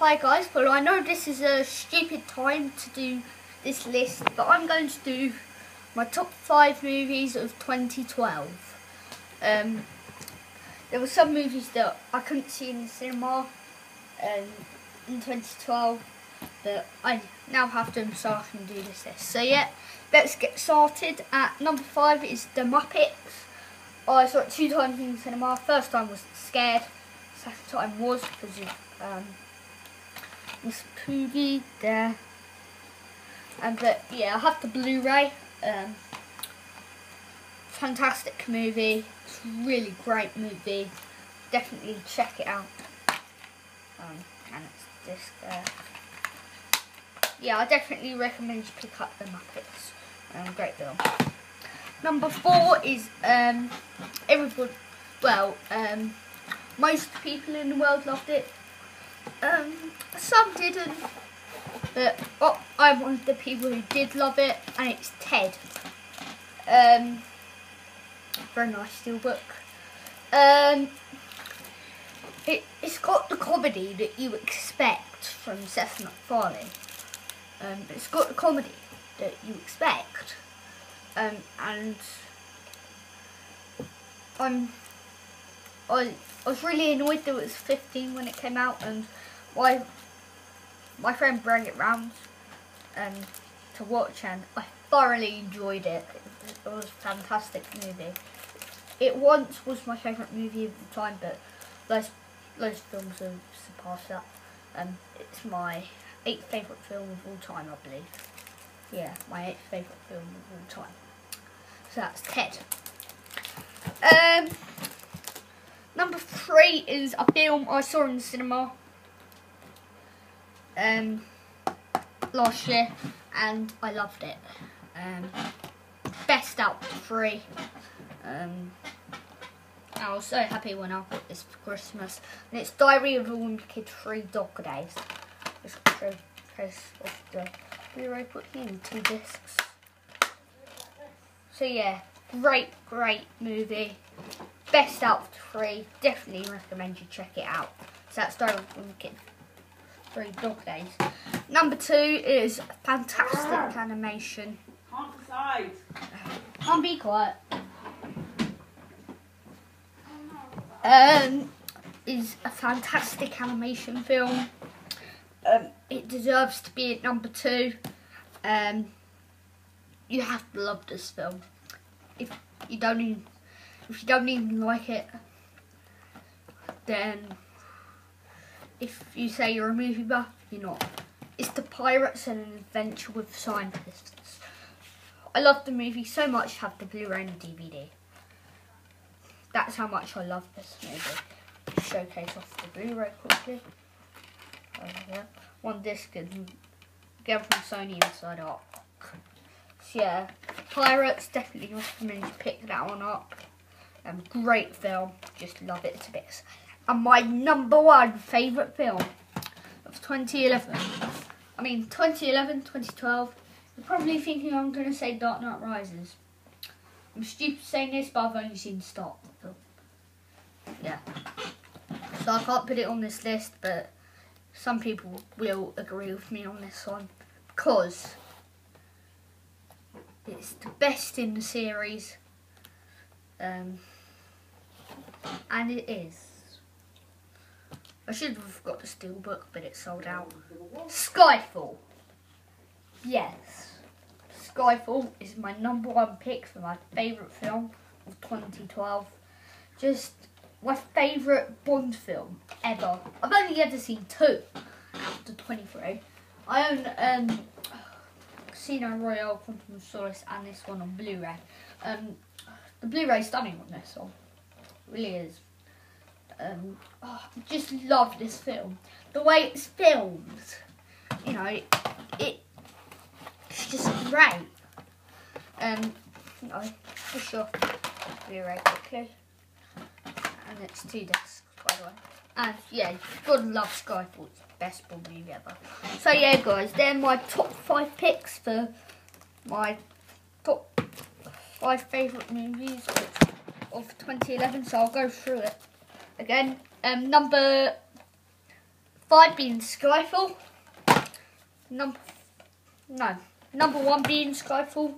Hi guys, well I know this is a stupid time to do this list, but I'm going to do my top five movies of 2012. Um, there were some movies that I couldn't see in the cinema um, in 2012, but I now have them so I can do this list. So yeah, let's get started. At number five is The Muppets. I saw it two times in the cinema. First time was scared. Second time was because um, Poogie there. And but yeah, I have the Blu-ray. Um, fantastic movie. It's a really great movie. Definitely check it out. Um, and it's this there. Yeah, I definitely recommend you pick up the Muppets. Um, great film. Number four is um, everybody. Well, um, most people in the world loved it. Um, some didn't, but oh, I'm one of the people who did love it, and it's Ted. Um, very nice steelbook. Um, it, it's got the comedy that you expect from Seth MacFarlane. Um, it's got the comedy that you expect, um, and I'm I, I was really annoyed that it was 15 when it came out, and my my friend brought it round um, to watch, and I thoroughly enjoyed it. It, was a fantastic movie. It once was my favourite movie of the time, but those those films have surpassed that. Um, it's my eighth favourite film of all time, I believe. Yeah, my eighth favourite film of all time. So that's Ted. Um, number three is a film I saw in the cinema um, last year, and I loved it. Um, best out of three. Um, I was so happy when I got this for Christmas. And it's Diary of a Wimpy Kid 3 Dog Days. It's because of the Blu-ray put in two discs. So yeah, great, great movie. Best out of three. Definitely recommend you check it out. So that's a Wimpy 3 Dog Days. Number two is fantastic animation. Can't decide. Can't be quiet. Um, is a fantastic animation film. Um, it deserves to be at number two. Um, you have to love this film. If you don't even, if you don't even like it, then if you say you're a movie buff, you're not. It's the pirates in an adventure with scientists. I love the movie so much. I have the Blu-ray and DVD. That's how much I love this movie. Showcase off the Blu-ray quickly. Over One disc and get from Sony inside out. So yeah, Pirates definitely recommend you pick that one up. Um, great film, just love it to bits. And my number one favourite film of 2011. I mean 2011, 2012. You're probably thinking I'm going to say Dark Knight Rises. I'm stupid saying this, but I've only seen of film. Yeah. So I can't put it on this list, but some people will agree with me on this one. Because it's the best in the series. Um, and it is. I should have got the steelbook, but it sold out. Skyfall. Yes. Skyfall is my number one pick for my favourite film of 2012. Just my favourite Bond film ever. I've only ever seen two out after 23. I own um, Casino Royale, Quantum of Solace, and this one on Blu-ray. Um, the Blu-ray stunning on this one. It really is. Um, oh, I just love this film. The way it's filmed, you know, it, it it's just great. Um, you know, for sure. Blu-ray quickly, and it's two discs, by the way. And yeah, God love Skyfall. It's the best Bond movie ever. So yeah, guys, they're my top five picks for my top five favourite movies of, of 2011. So I'll go through it again. Um, number five being Skyfall. Number no, number one being Skyfall.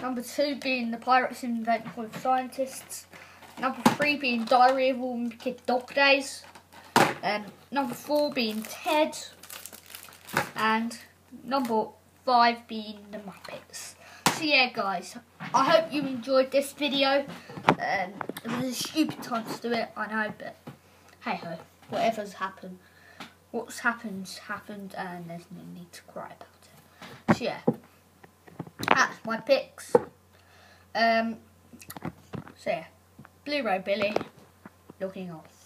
Number two being the Pirates Invent with Scientists. Number three being Diary of a Wicked Dog Days. Um, number four being Ted. And number five being the Muppets. So yeah guys, I hope you enjoyed this video. Um, it was a stupid time to do it, I know, but hey ho, whatever's happened, what's happened, happened, and there's no need to cry about it. So yeah, that's my picks. Um, so yeah, Blu-ray Billy, looking off.